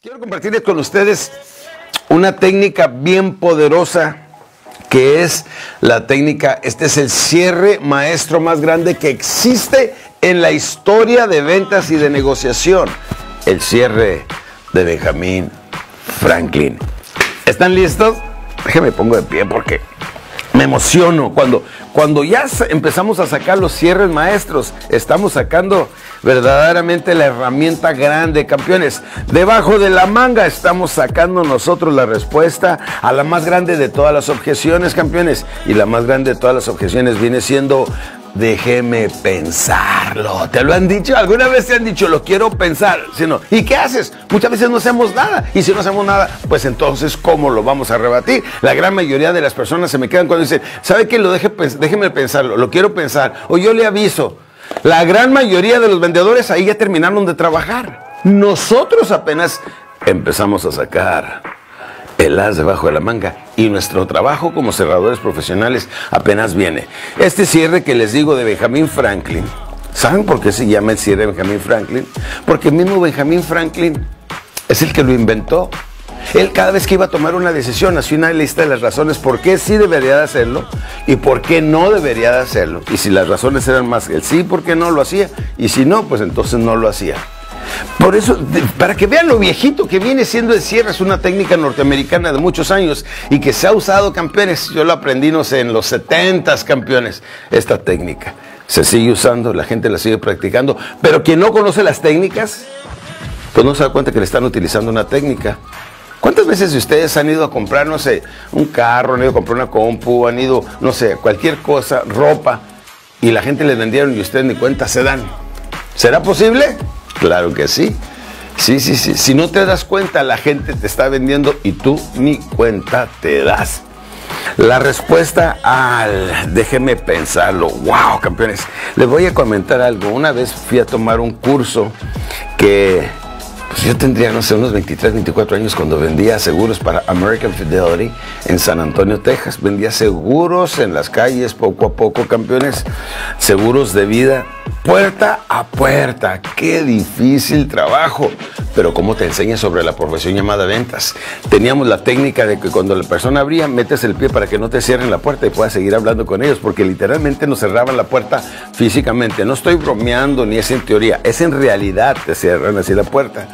Quiero compartirles con ustedes una técnica bien poderosa que es la técnica, este es el cierre maestro más grande que existe en la historia de ventas y de negociación, el cierre de Benjamin Franklin. ¿Están listos? Déjenme pongo de pie porque me emociono cuando, cuando ya empezamos a sacar los cierres maestros, estamos sacando verdaderamente la herramienta grande, campeones. Debajo de la manga estamos sacando nosotros la respuesta a la más grande de todas las objeciones, campeones. Y la más grande de todas las objeciones viene siendo déjeme pensarlo. ¿Te lo han dicho? ¿Alguna vez te han dicho, lo quiero pensar? Si no, ¿y qué haces? Muchas veces no hacemos nada. Y si no hacemos nada, pues entonces, ¿cómo lo vamos a rebatir? La gran mayoría de las personas se me quedan cuando dicen, ¿sabe qué? Lo deje, déjeme pensarlo, lo quiero pensar. O yo le aviso. La gran mayoría de los vendedores ahí ya terminaron de trabajar. Nosotros apenas empezamos a sacar el as debajo de la manga y nuestro trabajo como cerradores profesionales apenas viene. Este cierre que les digo de Benjamin Franklin, ¿saben por qué se llama el cierre de Benjamin Franklin? Porque mismo Benjamin Franklin es el que lo inventó. Él cada vez que iba a tomar una decisión hacía una lista de las razones por qué sí debería de hacerlo y por qué no debería de hacerlo. Y si las razones eran más que el sí, ¿por qué no lo hacía? Y si no, pues entonces no lo hacía. Por eso, para que vean lo viejito que viene siendo el cierre, es una técnica norteamericana de muchos años y que se ha usado campeones. Yo lo aprendí, no sé, en los 70 campeones, esta técnica. Se sigue usando, la gente la sigue practicando, pero quien no conoce las técnicas, pues no se da cuenta que le están utilizando una técnica. ¿Cuántas veces ustedes han ido a comprar, no sé, un carro, han ido a comprar una compu, han ido, no sé, cualquier cosa, ropa, y la gente les vendieron y ustedes ni cuenta se dan? ¿Será posible? Claro que sí. Sí, sí, sí. Si no te das cuenta, la gente te está vendiendo y tú ni cuenta te das. La respuesta al, déjenme pensarlo, wow, campeones, les voy a comentar algo. Una vez fui a tomar un curso que pues yo tendría, no sé, unos 23, 24 años cuando vendía seguros para American Fidelity en San Antonio, Texas. Vendía seguros en las calles, poco a poco, campeones, seguros de vida puerta a puerta. Qué difícil trabajo. Pero ¿cómo te enseña sobre la profesión llamada ventas? Teníamos la técnica de que cuando la persona abría, metes el pie para que no te cierren la puerta y puedas seguir hablando con ellos, porque literalmente nos cerraban la puerta físicamente. No estoy bromeando ni es en teoría, es en realidad te cierran así la puerta.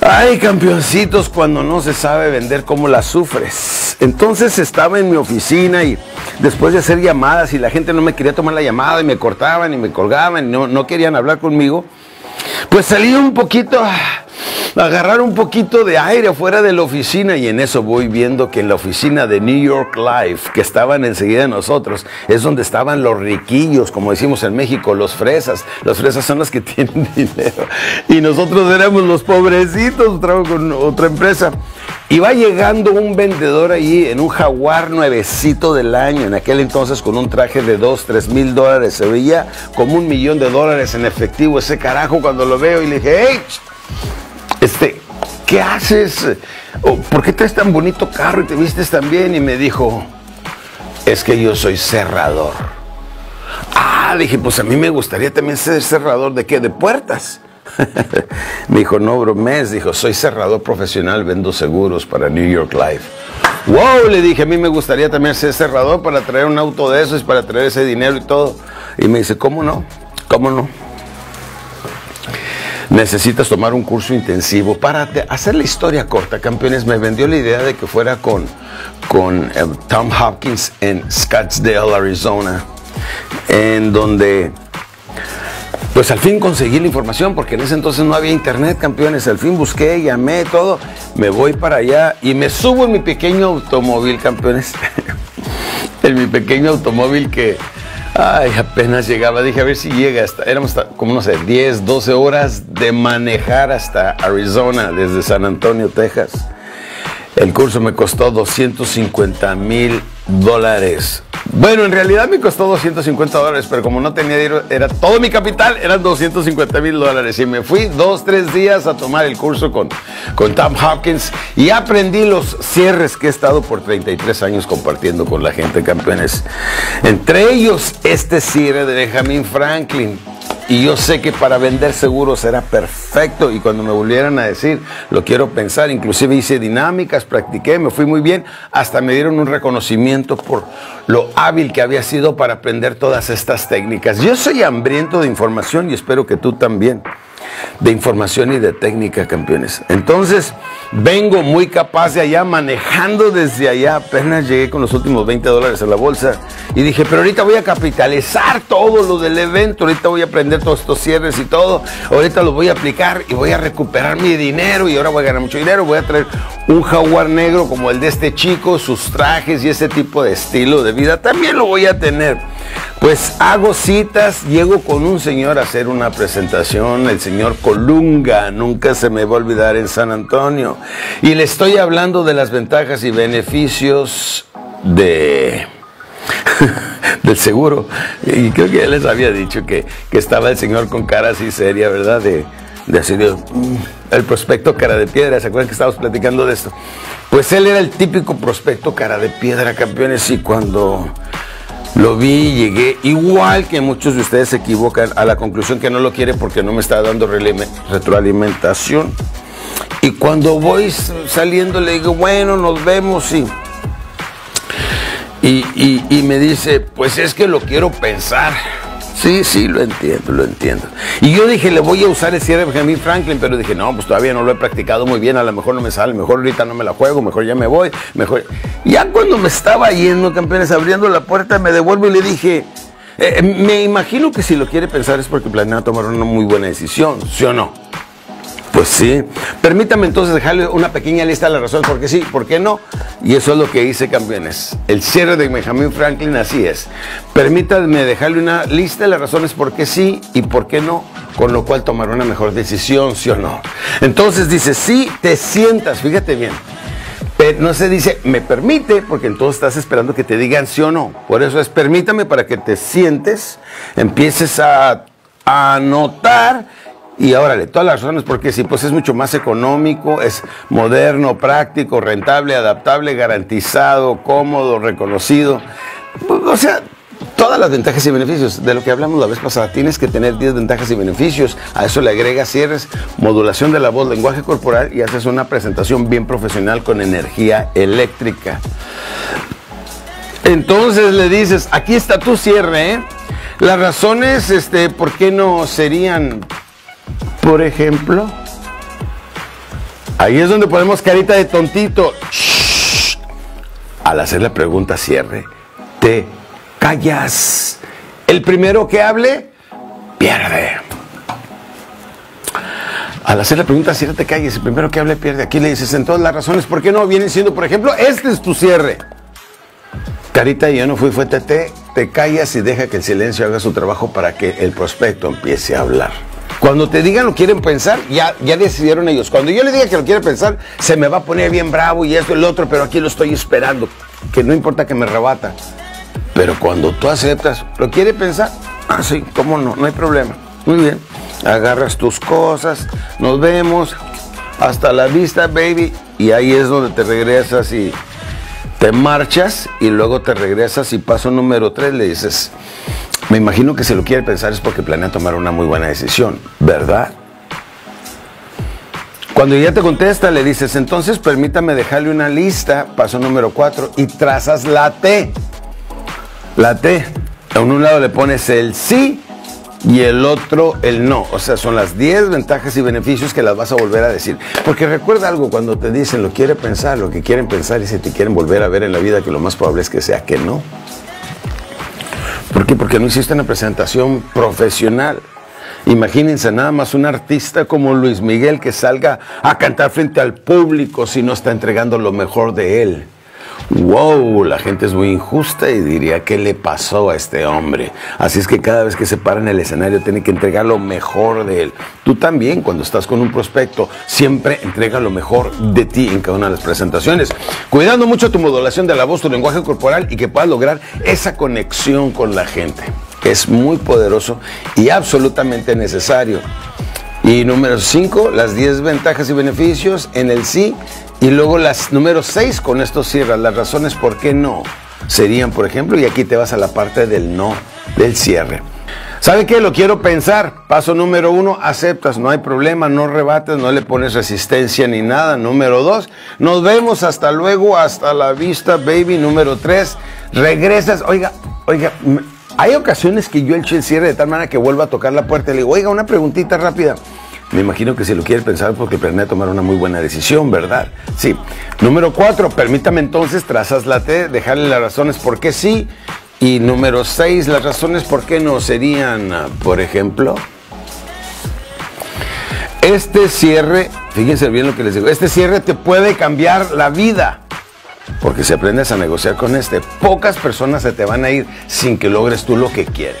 Ay, campeoncitos, cuando no se sabe vender, ¿cómo la sufres? Entonces estaba en mi oficina y después de hacer llamadas y la gente no me quería tomar la llamada y me cortaban y me colgaban y no, no querían hablar conmigo, pues salí un poquito agarrar un poquito de aire afuera de la oficina y en eso voy viendo que en la oficina de New York Life, que estaban enseguida de nosotros, es donde estaban los riquillos, como decimos en México, los fresas. Los fresas son los que tienen dinero. Y nosotros éramos los pobrecitos, trabajo con otra empresa. Y va llegando un vendedor allí en un jaguar nuevecito del año, en aquel entonces con un traje de 2, 3 mil dólares. Se veía como un millón de dólares en efectivo ese carajo cuando lo veo y le dije, hey, este, ¿qué haces? ¿Por qué traes tan bonito carro y te vistes tan bien? Y me dijo, es que yo soy cerrador. Ah, dije, pues a mí me gustaría también ser cerrador de qué? De puertas. me dijo, no bromes, dijo, soy cerrador profesional, vendo seguros para New York Life. Wow, le dije, a mí me gustaría también ser cerrador para traer un auto de esos, para traer ese dinero y todo. Y me dice, ¿cómo no? ¿Cómo no? Necesitas tomar un curso intensivo para hacer la historia corta, campeones. Me vendió la idea de que fuera con, con eh, Tom Hopkins en Scottsdale, Arizona, en donde pues al fin conseguí la información porque en ese entonces no había internet, campeones. Al fin busqué, llamé, todo. Me voy para allá y me subo en mi pequeño automóvil, campeones. en mi pequeño automóvil que Ay, apenas llegaba, dije a ver si llega hasta, éramos como no sé, 10, 12 horas de manejar hasta Arizona desde San Antonio, Texas. El curso me costó 250 mil dólares. Bueno, en realidad me costó 250 dólares, pero como no tenía dinero, era todo mi capital, eran 250 mil dólares. Y me fui dos, tres días a tomar el curso con, con Tom Hopkins y aprendí los cierres que he estado por 33 años compartiendo con la gente, campeones. Entre ellos, este cierre de Benjamin Franklin. Y yo sé que para vender seguros era perfecto y cuando me volvieran a decir, lo quiero pensar, inclusive hice dinámicas, practiqué, me fui muy bien, hasta me dieron un reconocimiento por lo hábil que había sido para aprender todas estas técnicas. Yo soy hambriento de información y espero que tú también de información y de técnica, campeones. Entonces, vengo muy capaz de allá, manejando desde allá. Apenas llegué con los últimos 20 dólares a la bolsa y dije, pero ahorita voy a capitalizar todo lo del evento, ahorita voy a aprender todos estos cierres y todo, ahorita lo voy a aplicar y voy a recuperar mi dinero y ahora voy a ganar mucho dinero, voy a traer un jaguar negro como el de este chico, sus trajes y ese tipo de estilo de vida, también lo voy a tener. Pues hago citas, llego con un señor a hacer una presentación, el señor Colunga, nunca se me va a olvidar en San Antonio. Y le estoy hablando de las ventajas y beneficios de del seguro. Y creo que ya les había dicho que, estaba el señor con cara así seria, ¿verdad? De, de así de, mm, el prospecto cara de piedra. ¿Se acuerdan que estábamos platicando de esto? Pues él era el típico prospecto cara de piedra, campeones, y cuando lo vi, llegué, igual que muchos de ustedes se equivocan a la conclusión que no lo quiere porque no me está dando retroalimentación. Y cuando voy saliendo le digo, bueno, nos vemos y, y, y me dice, pues es que lo quiero pensar. Sí, sí, lo entiendo, lo entiendo. Y yo dije, le voy a usar el cierre de Benjamin Franklin, pero dije, no, pues todavía no lo he practicado muy bien, a lo mejor no me sale, mejor ahorita no me la juego, mejor ya me voy, mejor... Ya cuando me estaba yendo, campeones, abriendo la puerta, me devuelvo y le dije, eh, eh, me imagino que si lo quiere pensar es porque planea tomar una muy buena decisión, ¿sí o no? Pues sí. Permítame entonces dejarle una pequeña lista de las razones por qué sí, por qué no. Y eso es lo que hice, campeones. El cierre de Benjamin Franklin así es. Permítame dejarle una lista de las razones por qué sí y por qué no, con lo cual tomar una mejor decisión, sí o no. Entonces dice, sí, te sientas, fíjate bien. Pero no se dice, me permite, porque entonces estás esperando que te digan sí o no. Por eso es, permítame para que te sientes, empieces a, a notar y órale, todas las razones, porque sí, pues es mucho más económico, es moderno, práctico, rentable, adaptable, garantizado, cómodo, reconocido. O sea, todas las ventajas y beneficios de lo que hablamos la vez pasada. Tienes que tener 10 ventajas y beneficios. A eso le agregas cierres, modulación de la voz, lenguaje corporal y haces una presentación bien profesional con energía eléctrica. Entonces le dices, aquí está tu cierre, ¿eh? Las razones, este, ¿por qué no serían por ejemplo, ahí es donde ponemos carita de tontito. Al hacer la pregunta cierre, te callas. El primero que hable, pierde. Al hacer la pregunta cierre, te calles. El primero que hable, pierde. Aquí le dices, en todas las razones, ¿por qué no? Vienen siendo, por ejemplo, este es tu cierre. Carita, yo no fui, fue. Te callas y deja que el silencio haga su trabajo para que el prospecto empiece a hablar. Cuando te digan lo quieren pensar, ya, ya decidieron ellos. Cuando yo le diga que lo quiere pensar, se me va a poner bien bravo y esto y el otro, pero aquí lo estoy esperando. Que no importa que me rebata. Pero cuando tú aceptas, ¿lo quiere pensar? Ah, sí, cómo no, no hay problema. Muy bien. Agarras tus cosas, nos vemos. Hasta la vista, baby. Y ahí es donde te regresas y te marchas y luego te regresas y paso número tres le dices, me imagino que si lo quiere pensar es porque planea tomar una muy buena decisión, ¿verdad? Cuando ya te contesta, le dices, entonces permítame dejarle una lista, paso número 4, y trazas la T. La T. En un lado le pones el sí y el otro el no. O sea, son las 10 ventajas y beneficios que las vas a volver a decir. Porque recuerda algo, cuando te dicen lo quiere pensar, lo que quieren pensar y si te quieren volver a ver en la vida, que lo más probable es que sea que no. ¿Por qué? Porque no hiciste una presentación profesional. Imagínense nada más un artista como Luis Miguel que salga a cantar frente al público si no está entregando lo mejor de él wow, la gente es muy injusta y diría, ¿qué le pasó a este hombre? Así es que cada vez que se para en el escenario tiene que entregar lo mejor de él. Tú también, cuando estás con un prospecto, siempre entrega lo mejor de ti en cada una de las presentaciones, cuidando mucho tu modulación de la voz, tu lenguaje corporal y que puedas lograr esa conexión con la gente. Es muy poderoso y absolutamente necesario. Y número 5, las 10 ventajas y beneficios en el sí y luego las número 6, con esto cierras. Las razones por qué no serían, por ejemplo, y aquí te vas a la parte del no, del cierre. ¿Sabe qué? Lo quiero pensar. Paso número uno, aceptas, no hay problema, no rebates, no le pones resistencia ni nada. Número dos, nos vemos, hasta luego, hasta la vista, baby. Número tres, regresas. Oiga, oiga, hay ocasiones que yo echo el cierre de tal manera que vuelvo a tocar la puerta y le digo, oiga, una preguntita rápida. Me imagino que si lo quiere pensar porque planea tomar una muy buena decisión, ¿verdad? Sí. Número cuatro, permítame entonces, trasaslate, dejarle las razones por qué sí y número seis, las razones por qué no serían, ah, por ejemplo, este cierre, fíjense bien lo que les digo, este cierre te puede cambiar la vida. Porque si aprendes a negociar con este, pocas personas se te van a ir sin que logres tú lo que quieres.